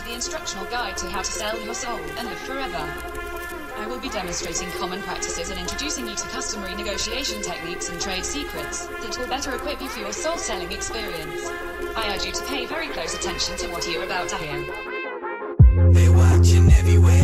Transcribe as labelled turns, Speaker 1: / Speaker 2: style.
Speaker 1: to the instructional guide to how to sell your soul and live forever. I will be demonstrating common practices and introducing you to customary negotiation techniques and trade secrets that will better equip you for your soul selling experience. I urge you to pay very close attention to what you're about to hear.
Speaker 2: They watching everywhere.